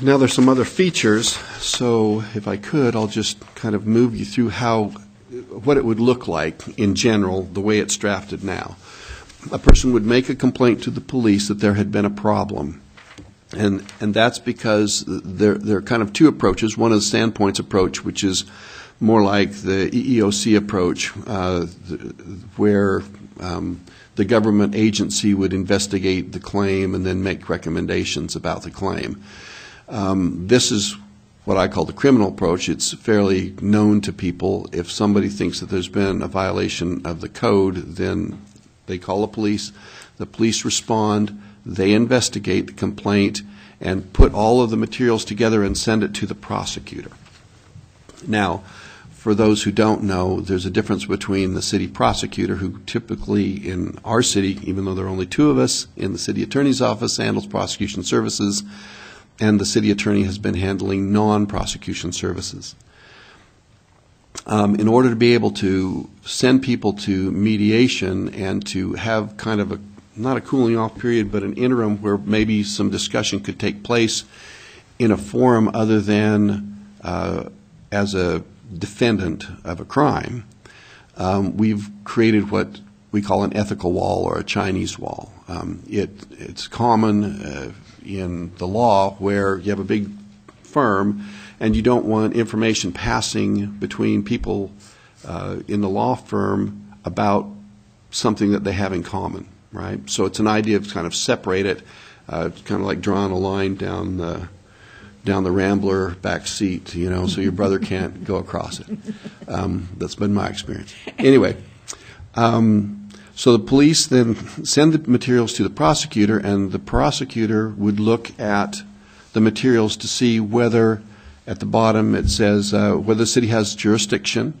Now, there's some other features, so if I could, I'll just kind of move you through how, what it would look like in general, the way it's drafted now. A person would make a complaint to the police that there had been a problem. And, and that's because there, there are kind of two approaches. One is the Sandpoint's approach, which is more like the EEOC approach, uh, where um, the government agency would investigate the claim and then make recommendations about the claim. Um, this is what I call the criminal approach. It's fairly known to people. If somebody thinks that there's been a violation of the code, then they call the police. The police respond. They investigate the complaint and put all of the materials together and send it to the prosecutor. Now, for those who don't know, there's a difference between the city prosecutor, who typically in our city, even though there are only two of us, in the city attorney's office handles prosecution services, and the city attorney has been handling non-prosecution services. Um, in order to be able to send people to mediation and to have kind of a not a cooling off period, but an interim where maybe some discussion could take place in a forum other than uh, as a defendant of a crime, um, we've created what we call an ethical wall or a Chinese wall. Um, it, it's common uh, in the law where you have a big firm and you don't want information passing between people uh, in the law firm about something that they have in common, right? So it's an idea of kind of separate it, uh, kind of like drawing a line down the down the Rambler back seat, you know, so your brother can't go across it. Um, that's been my experience. Anyway, um, so the police then send the materials to the prosecutor, and the prosecutor would look at the materials to see whether, at the bottom, it says uh, whether the city has jurisdiction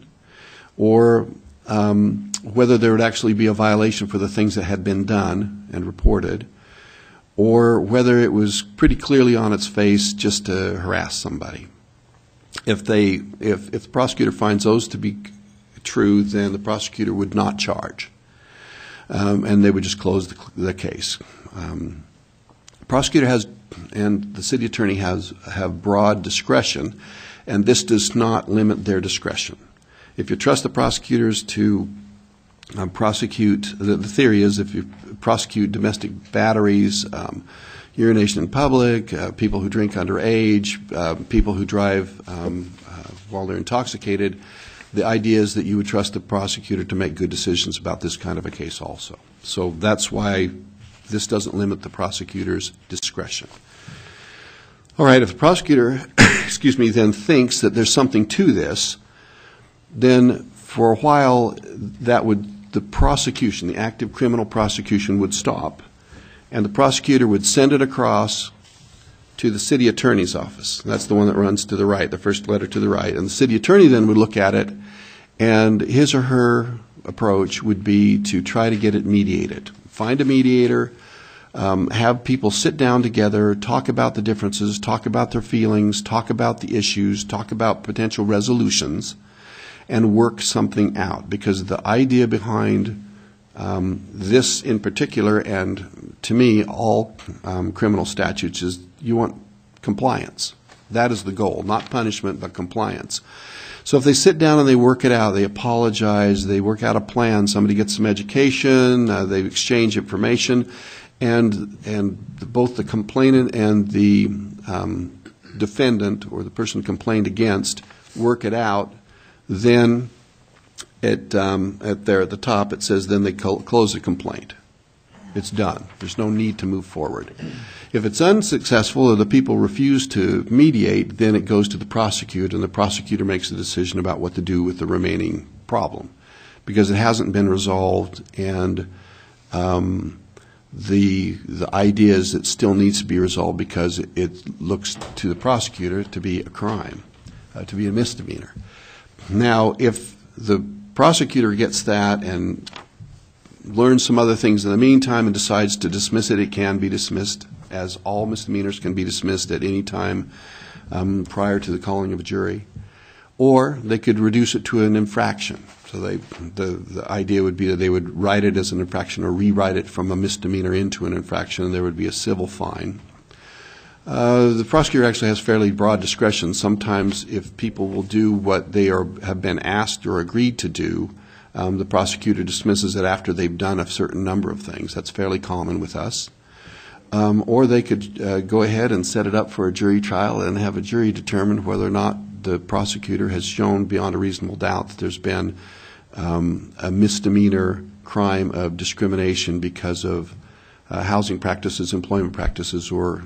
or um, whether there would actually be a violation for the things that had been done and reported, or whether it was pretty clearly on its face just to harass somebody. If they, if, if the prosecutor finds those to be true, then the prosecutor would not charge um, and they would just close the, the case. Um, prosecutor has and the city attorney has have broad discretion, and this does not limit their discretion. If you trust the prosecutors to um, prosecute, the, the, theory is if you prosecute domestic batteries, um, urination in public, uh, people who drink underage, uh, people who drive um, uh, while they're intoxicated, the idea is that you would trust the prosecutor to make good decisions about this kind of a case also. So that's why this doesn't limit the prosecutor's discretion. All right, if the prosecutor, excuse me, then thinks that there's something to this, then for a while that would the prosecution, the active criminal prosecution would stop, and the prosecutor would send it across to the city attorney's office. That's the one that runs to the right, the first letter to the right. And the city attorney then would look at it, and his or her approach would be to try to get it mediated. Find a mediator, um, have people sit down together, talk about the differences, talk about their feelings, talk about the issues, talk about potential resolutions, and work something out. Because the idea behind um, this in particular, and to me, all um, criminal statutes, is you want compliance. That is the goal, not punishment, but compliance. So if they sit down and they work it out, they apologize, they work out a plan, somebody gets some education, uh, they exchange information, and and both the complainant and the um, defendant or the person complained against work it out, then it, um, at there at the top it says then they close the complaint. It's done. There's no need to move forward. If it's unsuccessful or the people refuse to mediate, then it goes to the prosecutor, and the prosecutor makes a decision about what to do with the remaining problem because it hasn't been resolved, and um, the the idea is it still needs to be resolved because it, looks to the prosecutor to be a crime, uh, to be a misdemeanor. Now, if the prosecutor gets that and learns some other things in the meantime and decides to dismiss it, it can be dismissed as all misdemeanors can be dismissed at any time um, prior to the calling of a jury. Or they could reduce it to an infraction. So they, the, the idea would be that they would write it as an infraction or rewrite it from a misdemeanor into an infraction, and there would be a civil fine. Uh, The prosecutor actually has fairly broad discretion. Sometimes if people will do what they are, have been asked or agreed to do, um, the prosecutor dismisses it after they've done a certain number of things. That's fairly common with us. Um, Or they could uh, go ahead and set it up for a jury trial and have a jury determine whether or not the prosecutor has shown beyond a reasonable doubt that there's been um, a misdemeanor crime of discrimination because of uh, housing practices, employment practices, or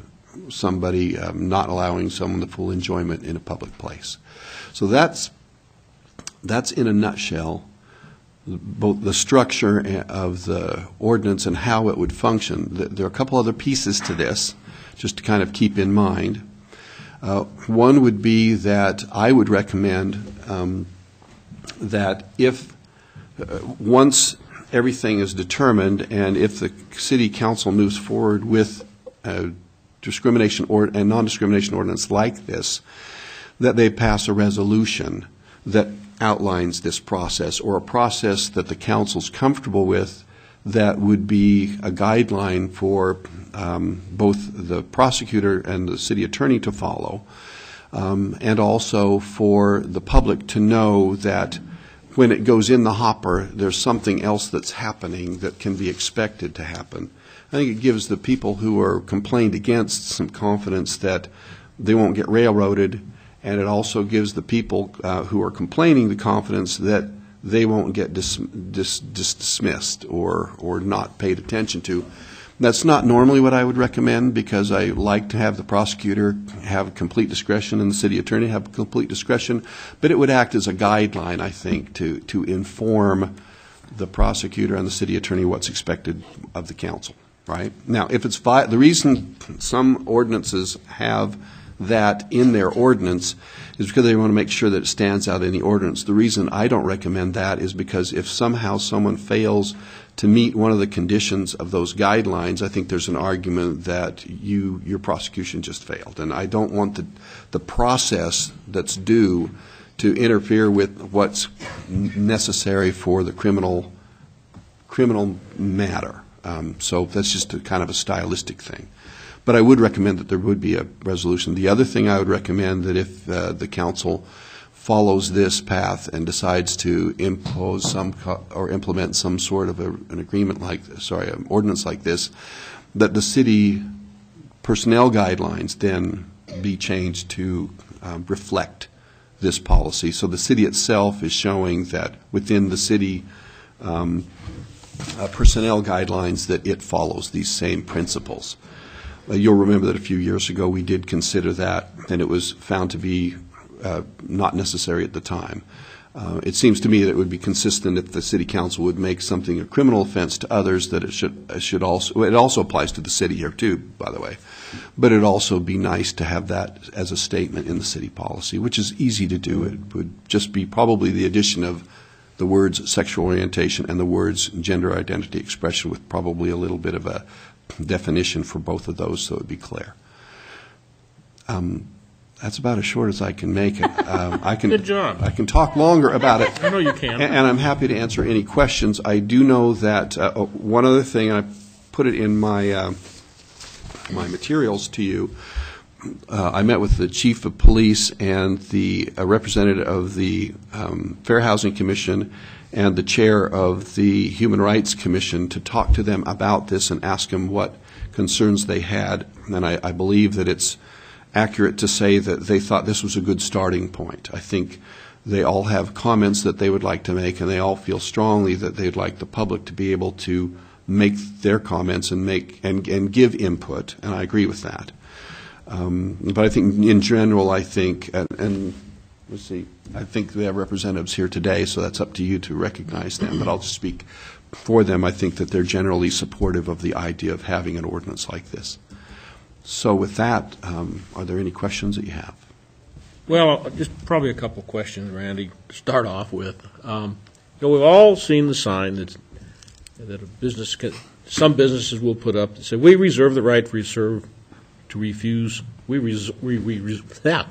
somebody um, not allowing someone the full enjoyment in a public place. So that's, that's in a nutshell, both the structure of the ordinance and how it would function. There are a couple other pieces to this, just to kind of keep in mind. Uh, One would be that I would recommend um, that if, uh, once everything is determined, and if the city council moves forward with a discrimination or, and non-discrimination ordinance like this, that they pass a resolution that outlines this process, or a process that the council's comfortable with that would be a guideline for um, both the prosecutor and the city attorney to follow, um, and also for the public to know that when it goes in the hopper, there's something else that's happening that can be expected to happen. I think it gives the people who are complained against some confidence that they won't get railroaded, and it also gives the people uh, who are complaining the confidence that they won't get dis- dis- dis- dismissed or, or not paid attention to. That's not normally what I would recommend because I like to have the prosecutor have complete discretion and the city attorney have complete discretion, but it would act as a guideline, I think, to, to inform the prosecutor and the city attorney what's expected of the council, right? Now, if it's, vi- the reason some ordinances have that in their ordinance is because they want to make sure that it stands out in the ordinance. The reason I don't recommend that is because if somehow someone fails to meet one of the conditions of those guidelines, I think there's an argument that you, your prosecution just failed. And I don't want the, the process that's due to interfere with what's necessary for the criminal, criminal matter. Um, So that's just a kind of a stylistic thing. But I would recommend that there would be a resolution. The other thing I would recommend that if uh, the council follows this path and decides to impose some, or implement some sort of a- an agreement like, sorry, an ordinance like this, that the city personnel guidelines then be changed to um, reflect this policy. So the city itself is showing that within the city um, uh, personnel guidelines, that it follows these same principles. Uh, You'll remember that a few years ago, we did consider that, and it was found to be uh, not necessary at the time. Uh, It seems to me that it would be consistent if the city council would make something a criminal offense to others, that it should, it should also, it also applies to the city here too, by the way. But it'd also be nice to have that as a statement in the city policy, which is easy to do. It would just be probably the addition of the words sexual orientation and the words gender identity expression with probably a little bit of a definition for both of those so it would be clear. Um, That's about as short as I can make it. Um, I can- Good job. I can talk longer about it. I know you And can. and I'm happy to answer any questions. I do know that, uh, oh, one other thing, and I put it in my, uh, my materials to you, uh, I met with the chief of police and the uh, representative of the um, Fair Housing Commission and the chair of the Human Rights Commission to talk to them about this and ask them what concerns they had. And I, I believe that it's accurate to say that they thought this was a good starting point. I think they all have comments that they would like to make, and they all feel strongly that they'd like the public to be able to make their comments and make and, and give input, and I agree with that. Um, But I think in general, I think, and, and see, I think they have representatives here today, so that's up to you to recognize them, but I'll just speak for them. I think that they're generally supportive of the idea of having an ordinance like this. So with that, um, are there any questions that you have? Well, just probably a couple questions, Randy, to start off with. Um, You know, we've all seen the sign that, that a business, can- some businesses will put up that say, "We reserve the right to reserve, to refuse, we, res- we, we, res- yeah,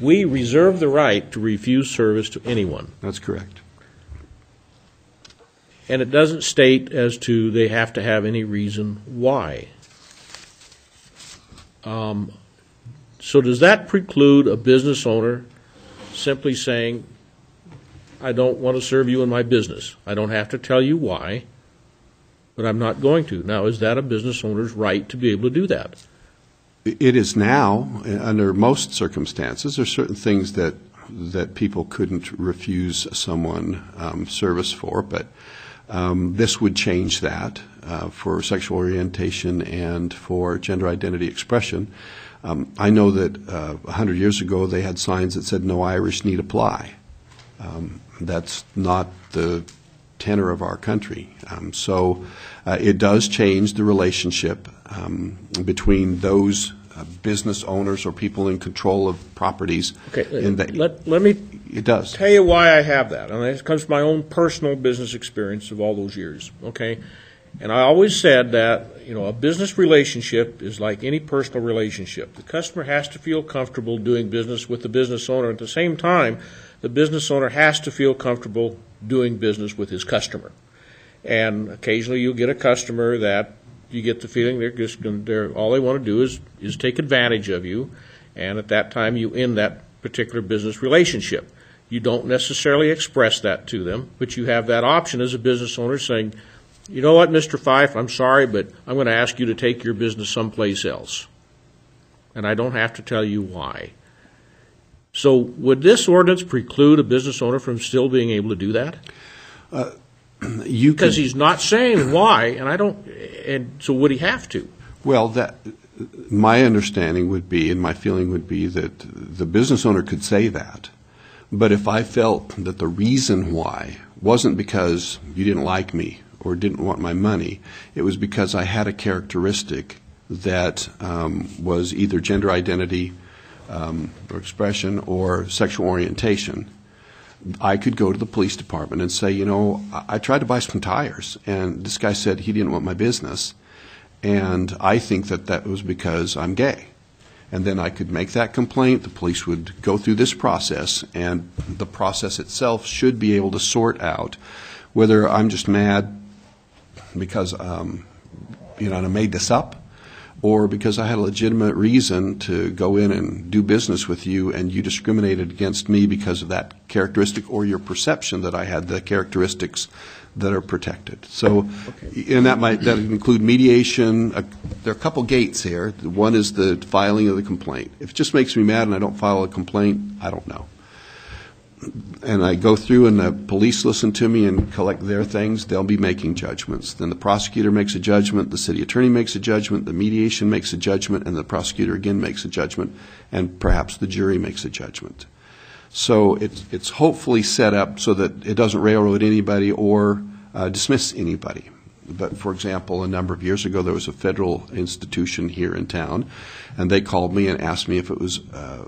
we reserve the right to refuse service to anyone." That's correct. And it doesn't state as to they have to have any reason why. Um, So does that preclude a business owner simply saying, I don't want to serve you in my business? I don't have to tell you why, but I'm not going to. Now, is that a business owner's right to be able to do that? It is now, under most circumstances, there are certain things that, that people couldn't refuse someone um, service for, but um, this would change that uh, for sexual orientation and for gender identity expression. Um, I know that uh, 100 years ago they had signs that said, no Irish need apply. Um, that's not the tenor of our country. Um, so uh, it does change the relationship um, between those uh, business owners or people in control of properties. Okay, the- let, let me It does. tell you why I have that, and it comes from my own personal business experience of all those years, okay? And I always said that, you know, a business relationship is like any personal relationship. The customer has to feel comfortable doing business with the business owner. At the same time, the business owner has to feel comfortable doing business with his customer. And occasionally you'll get a customer that you get the feeling they're just going, they're, all they want to do is, is take advantage of you. And at that time, you end that particular business relationship. You don't necessarily express that to them, but you have that option as a business owner saying, you know what, Mr. Fife, I'm sorry, but I'm going to ask you to take your business someplace else. And I don't have to tell you why. So would this ordinance preclude a business owner from still being able to do that? You Because he's not saying why, and I don't, and so would he have to? well, that, my understanding would be, and my feeling would be that the business owner could say that. But if I felt that the reason why wasn't because you didn't like me or didn't want my money, it was because I had a characteristic that um, was either gender identity um, or expression or sexual orientation, I could go to the police department and say, you know, I, tried to buy some tires, and this guy said he didn't want my business, and I think that that was because I'm gay. And then I could make that complaint. The police would go through this process, and the process itself should be able to sort out whether I'm just mad because um, you know I made this up, or because I had a legitimate reason to go in and do business with you, and you discriminated against me because of that characteristic, or your perception that I had the characteristics that are protected. So, and that might that include mediation. Uh, there are a couple gates here. One is the filing of the complaint. If it just makes me mad and I don't file a complaint, I don't know and I go through and the police listen to me and collect their things, they'll be making judgments. Then the prosecutor makes a judgment, the city attorney makes a judgment, the mediation makes a judgment, and the prosecutor again makes a judgment, and perhaps the jury makes a judgment. So it's, it's hopefully set up so that it doesn't railroad anybody or uh, dismiss anybody. But for example, a number of years ago, there was a federal institution here in town, and they called me and asked me if it was uh,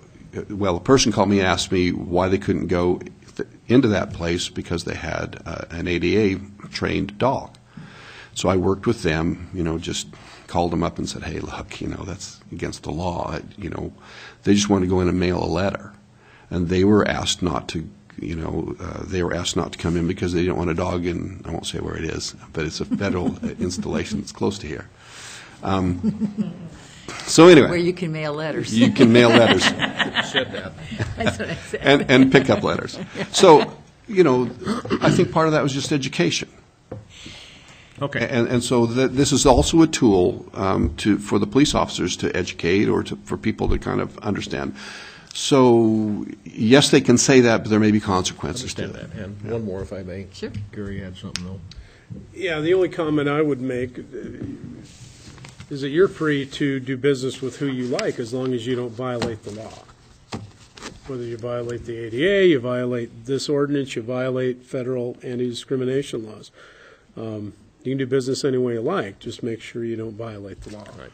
well, a person called me and asked me why they couldn't go th- into that place because they had uh, an ADA trained dog. So I worked with them, you know, just called them up and said, hey, look, you know, that's against the law. You know, they just want to go in and mail a letter. And they were asked not to, you know, uh, they were asked not to come in because they didn't want a dog in, I won't say where it is, but it's a federal installation. It's close to here. Um, so anyway. Where you can mail letters. You can mail letters Said that. That's what I said. and, and pick up letters. So, you know, I think part of that was just education. Okay. And, and so that this is also a tool um, to, for the police officers to educate or to, for people to kind of understand. So, yes, they can say that, but there may be consequences to Understand it. that. And one more, if I may. Sure. Gary had something, though. Yeah, the only comment I would make uh, is that you're free to do business with who you like as long as you don't violate the law. Whether you violate the ADA, you violate this ordinance, you violate federal anti-discrimination laws. Um, You can do business any way you like, just make sure you don't violate the law. Right.